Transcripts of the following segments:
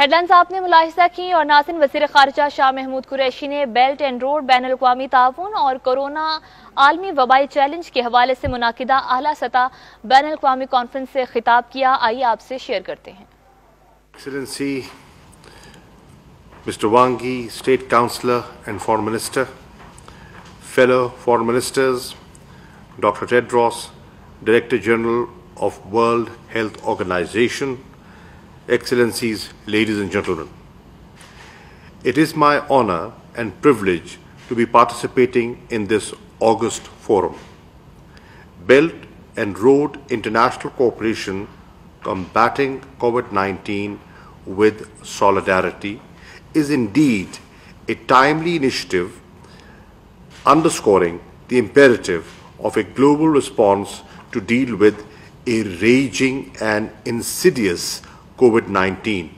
Headlines आपने मुलाहिजा की और नासिन वज़ीर खारजा शाह महमूद कुरैशी ने बेल्ट एंड रोड बैन अवी ताउन और कोरोना आलमी वबाई चैलेंज के हवाले से मुनदा अला सतह बैन अवी कॉन्फ्रेंस से खिताब किया आइए आपसे शेयर करते हैं Mr. Wangi, State Councillor and Foreign Minister, fellow Foreign Ministers, Dr. Tedros, Director General of World Health Organization, Excellencies, ladies and gentlemen. It is my honor and privilege to be participating in this August forum. Belt and Road International Cooperation combating COVID 19 with solidarity is indeed a timely initiative underscoring the imperative of a global response to deal with a raging and insidious COVID 19,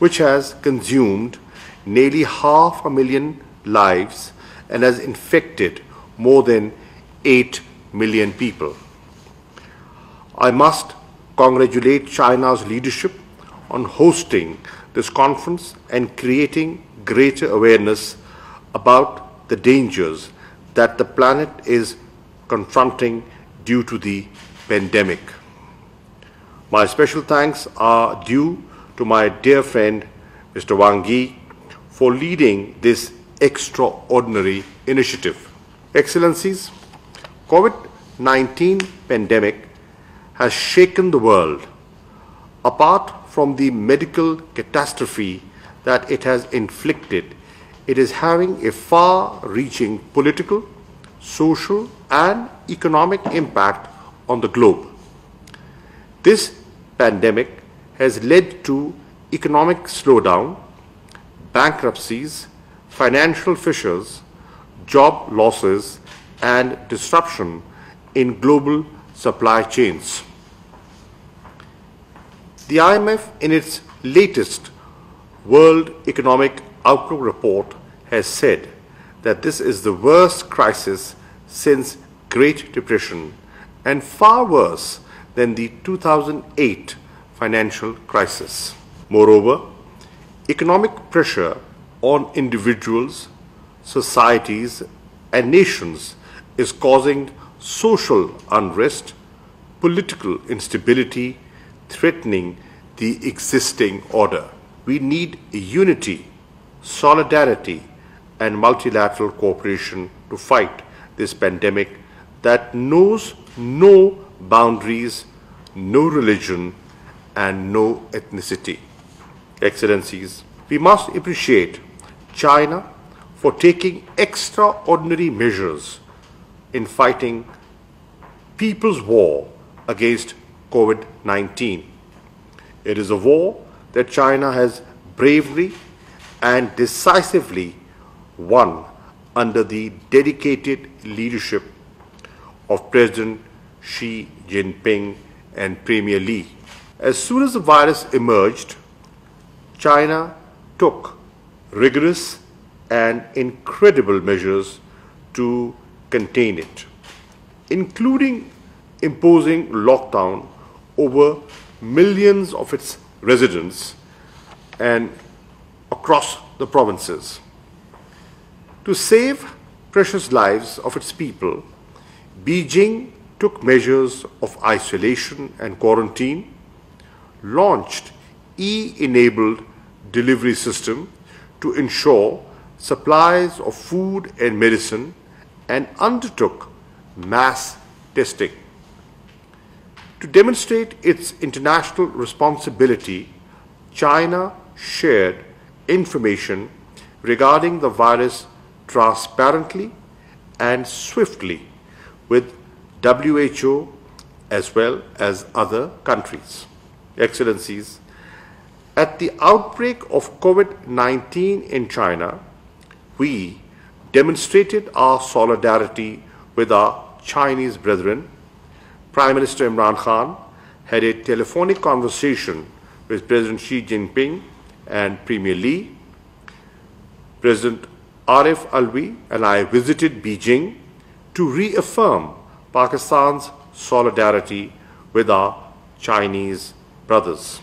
which has consumed nearly half a million lives and has infected more than 8 million people. I must congratulate China's leadership on hosting this conference and creating greater awareness about the dangers that the planet is confronting due to the pandemic. My special thanks are due to my dear friend Mr. Wang Yi for leading this extraordinary initiative. Excellencies, COVID-19 pandemic has shaken the world. Apart from the medical catastrophe that it has inflicted, it is having a far reaching political, social, and economic impact on the globe. This pandemic has led to economic slowdown, bankruptcies, financial fissures, job losses, and disruption in global supply chains. The IMF, in its latest World Economic Outlook report, has said that this is the worst crisis since Great Depression and far worse than the 2008 financial crisis. Moreover, economic pressure on individuals, societies, and nations is causing social unrest, political instability, threatening the existing order. We need unity, solidarity, and multilateral cooperation to fight this pandemic that knows no boundaries, no religion, and no ethnicity. Excellencies, we must appreciate China for taking extraordinary measures in fighting people's war against COVID 19. It is a war that China has bravely and decisively won under the dedicated leadership of President Xi Jinping and Premier Li. As soon as the virus emerged, China took rigorous and incredible measures to contain it, including imposing lockdown over millions of its residents and across the provinces. To save precious lives of its people, Beijing took measures of isolation and quarantine, launched e-enabled delivery system to ensure supplies of food and medicine and undertook mass testing. To demonstrate its international responsibility, China shared information regarding the virus transparently and swiftly with WHO as well as other countries. Excellencies, at the outbreak of COVID 19 in China, we demonstrated our solidarity with our Chinese brethren. Prime Minister Imran Khan had a telephonic conversation with President Xi Jinping and Premier Li. President Arif Alvi and I visited Beijing to reaffirm Pakistan's solidarity with our Chinese brothers.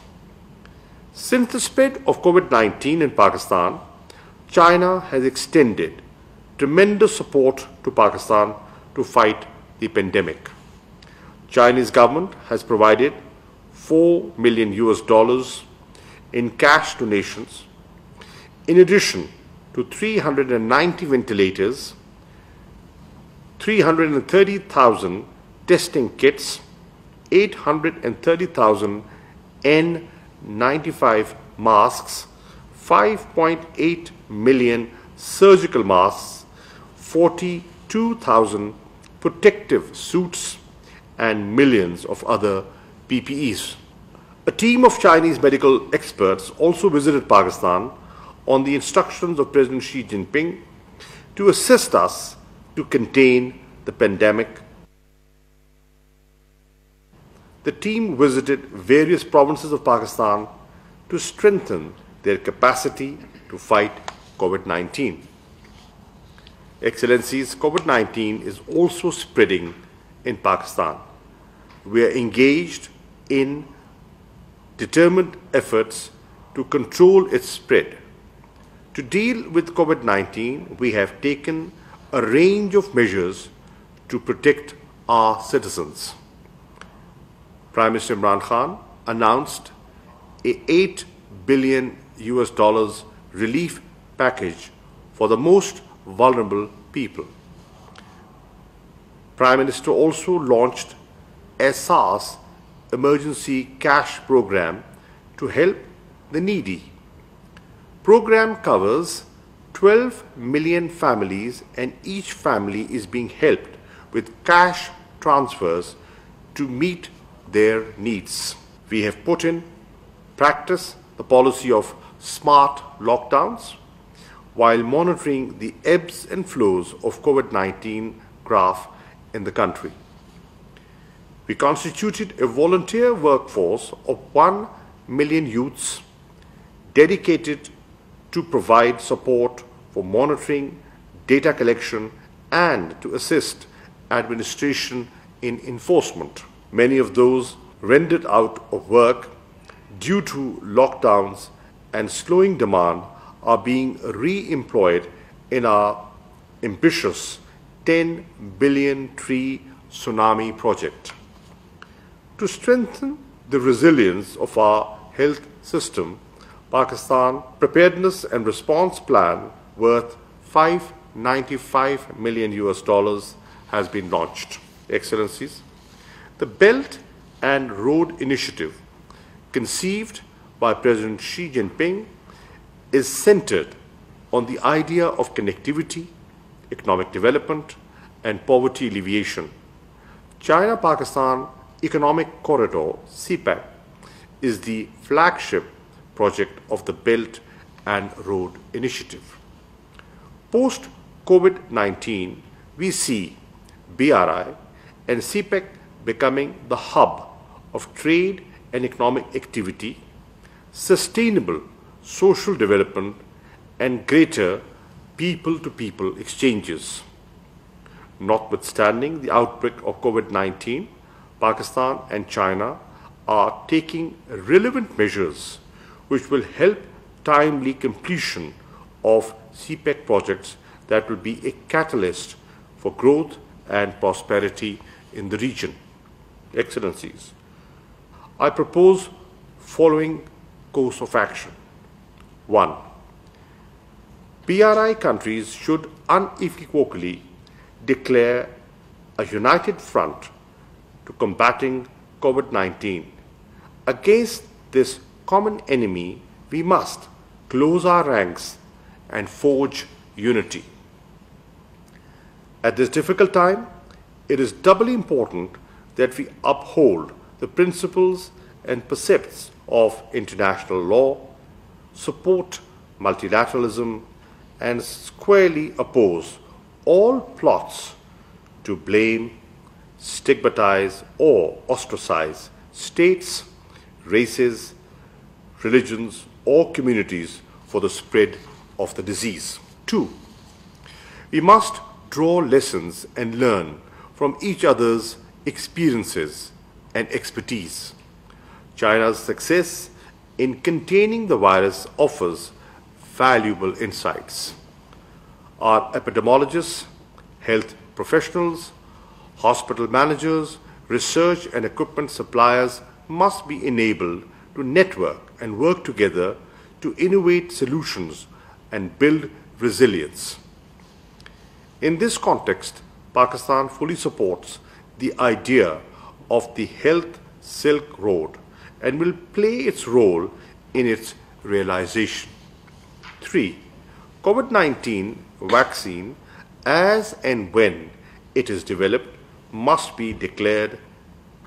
Since the spread of COVID 19 in Pakistan, China has extended tremendous support to Pakistan to fight the pandemic. Chinese government has provided 4 million US dollars in cash donations in addition to 390 ventilators, 330,000 testing kits, 830,000 N95 masks, 5.8 million surgical masks, 42,000 protective suits, and millions of other PPEs. A team of Chinese medical experts also visited Pakistan on the instructions of President Xi Jinping to assist us to contain the pandemic. The team visited various provinces of Pakistan to strengthen their capacity to fight COVID 19. Excellencies, COVID 19 is also spreading in Pakistan. We are engaged in determined efforts to control its spread. To deal with COVID 19, we have taken a range of measures to protect our citizens. Prime Minister Imran Khan announced a 8 billion US dollars relief package for the most vulnerable people. Prime Minister also launched Ehsaas emergency cash program to help the needy. Program covers 12 million families and each family is being helped with cash transfers to meet their needs. We have put in practice the policy of smart lockdowns while monitoring the ebbs and flows of COVID 19 graph in the country. We constituted a volunteer workforce of 1 million youths dedicated to provide support for monitoring, data collection, and to assist administration in enforcement. Many of those rendered out of work due to lockdowns and slowing demand are being re employed in our ambitious 10 billion tree tsunami project. To strengthen the resilience of our health system, Pakistan Preparedness and Response Plan worth 595 million US dollars has been launched. Excellencies, the Belt and Road Initiative, conceived by President Xi Jinping, is centered on the idea of connectivity, economic development, and poverty alleviation. China Pakistan Economic Corridor, CPEC, is the flagship project of the Belt and Road Initiative. Post COVID 19, we see BRI and CPEC becoming the hub of trade and economic activity, sustainable social development, and greater people to people exchanges. Notwithstanding the outbreak of COVID 19, Pakistan and China are taking relevant measures which will help timely completion of CPEC projects that will be a catalyst for growth and prosperity in the region. Excellencies, I propose following course of action. 1. BRI countries should unequivocally declare a united front to combating COVID 19. Against this common enemy, we must close our ranks and forge unity. At this difficult time, it is doubly important that we uphold the principles and precepts of international law, support multilateralism, and squarely oppose all plots to blame, stigmatize, or ostracize states, races, religions, or communities for the spread of the disease. Two, we must draw lessons and learn from each other's experiences and expertise. China's success in containing the virus offers valuable insights. Our epidemiologists, health professionals, hospital managers, research and equipment suppliers must be enabled to network and work together to innovate solutions and build resilience. In this context, Pakistan fully supports the idea of the Health Silk Road and will play its role in its realization. 3. COVID 19 vaccine, as and when it is developed, must be declared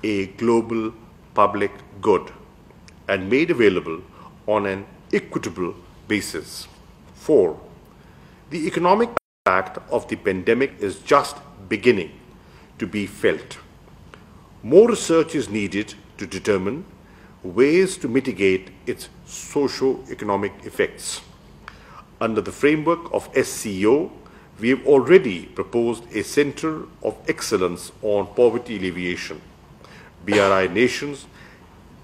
a global public good and made available on an equitable basis. 4. The economic impact of the pandemic is just beginning to be felt. More research is needed to determine ways to mitigate its socio-economic effects. Under the framework of SCO, we have already proposed a Center of Excellence on Poverty Alleviation. BRI nations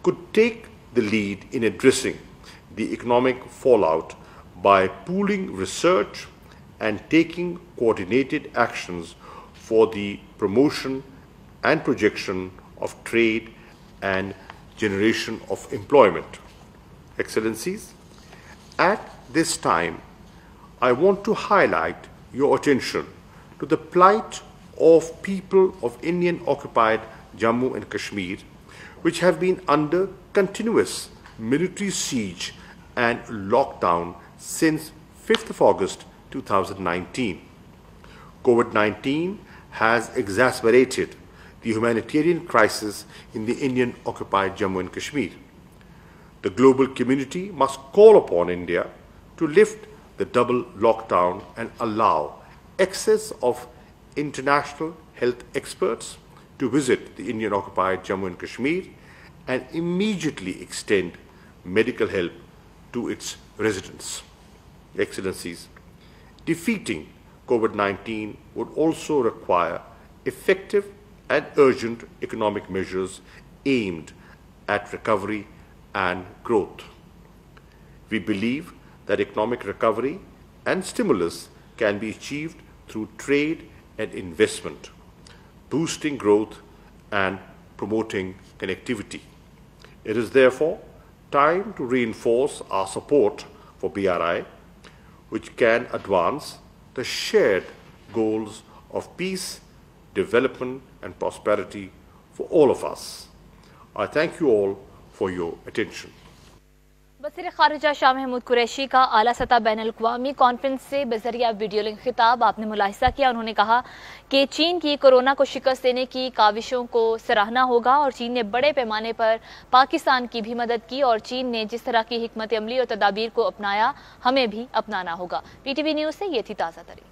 could take the lead in addressing the economic fallout by pooling research and taking coordinated actions for the promotion and projection of trade and generation of employment. Excellencies, at this time, I want to highlight your attention to the plight of people of Indian occupied Jammu and Kashmir, which have been under continuous military siege and lockdown since 5th of August 2019. COVID 19 has exacerbated the humanitarian crisis in the Indian occupied Jammu and Kashmir. The global community must call upon India to lift the double lockdown and allow access of international health experts to visit the Indian occupied Jammu and Kashmir and immediately extend medical help to its residents. Excellencies, defeating COVID 19 would also require effective and urgent economic measures aimed at recovery and growth. We believe that economic recovery and stimulus can be achieved through trade and investment, boosting growth and promoting connectivity. It is therefore time to reinforce our support for BRI, which can advance the shared goals of peace, development, and prosperity for all of us. I thank you all for your attention. वज़ीर खारजा शाह महमूद कुरैशी का आला सतह ban अवी conference से बजरिया video link खिताब, आपने मुलाहिजा किया। उन्होंने कहा कि चीन की कोरोना को शिकस्त देने की काविशों को सराहना होगा और चीन ने बड़े पैमाने पर पाकिस्तान की भी मदद की और चीन ने जिस तरह की हमत अमली और तदाबीर को अपनाया, हमें भी अपनाना होगा। पीटीवी न्यूज़ से ये थी ताज़ा तरी